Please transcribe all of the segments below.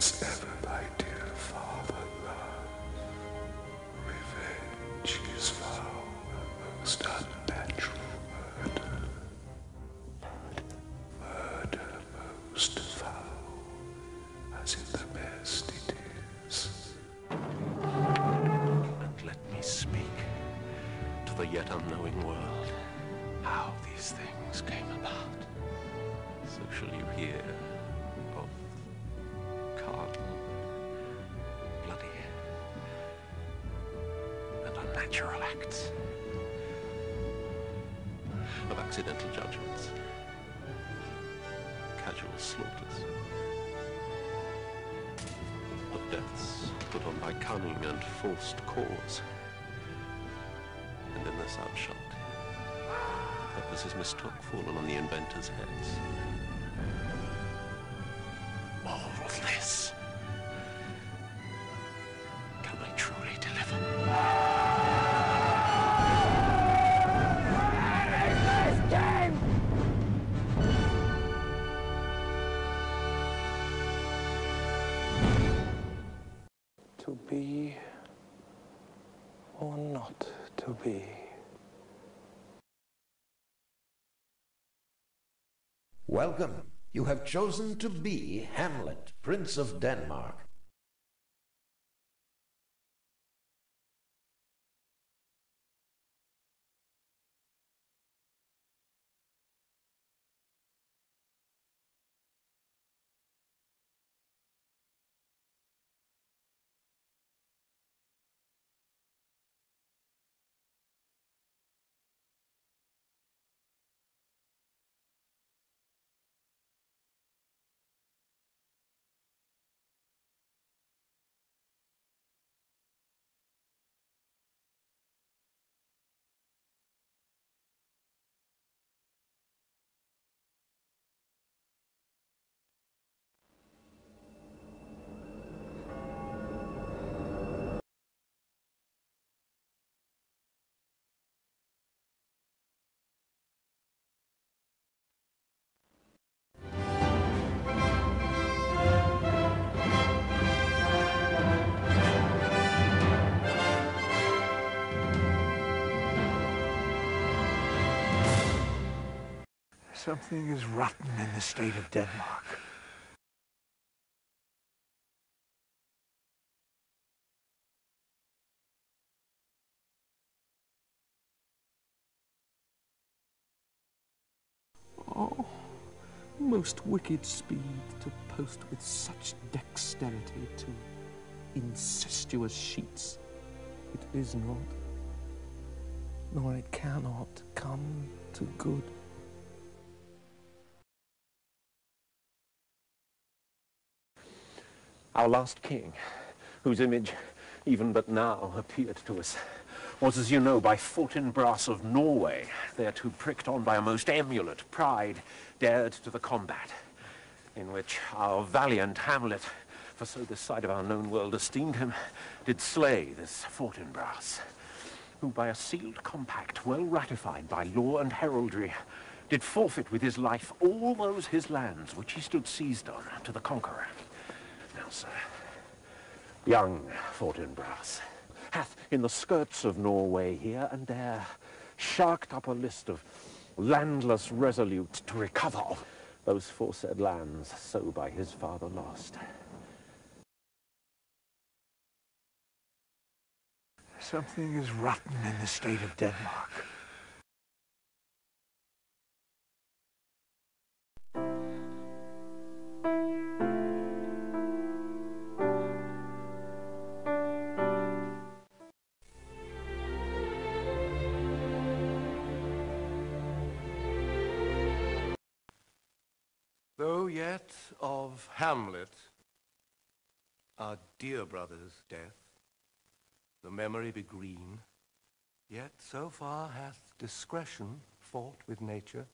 It's ever thy dear Father love. Revenge is foul a most unnatural murder. Murder, murder most foul, as in the best it is. And let me speak to the yet unknowing world how these things came about. So shall you hear. And unnatural acts, of accidental judgments, casual slaughters, of deaths put on by cunning and forced cause, and in this outshot, purposes mistook fallen on the inventors' heads. All of this, be or not to be. Welcome. You have chosen to be Hamlet, Prince of Denmark. Something is rotten in the state of Denmark. Oh, most wicked speed to post with such dexterity to incestuous sheets. It is not, nor it cannot come to good. Our last king, whose image even but now appeared to us, was, as you know, by Fortinbras of Norway, thereto pricked on by a most emulate pride, dared to the combat, in which our valiant Hamlet, for so this side of our known world esteemed him, did slay this Fortinbras, who by a sealed compact, well ratified by law and heraldry, did forfeit with his life all those his lands which he stood seized on to the conqueror. Sir, young Fortinbras hath in the skirts of Norway here and there sharked up a list of landless resolute to recover those foresaid lands so by his father lost. Something is rotten in the state of Denmark. Yet of Hamlet, our dear brother's death, the memory be green, yet so far hath discretion fought with nature,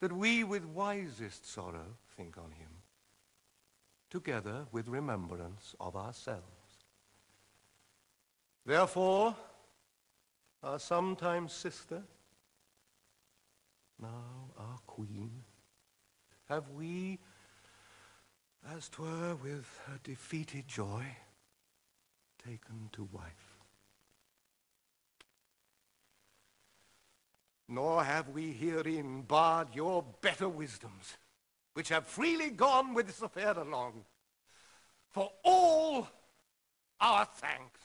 that we with wisest sorrow think on him, together with remembrance of ourselves. Therefore, our sometime sister, now our queen, have we, as 'twere with a defeated joy, taken to wife. Nor have we herein barred your better wisdoms, which have freely gone with this affair along. For all our thanks.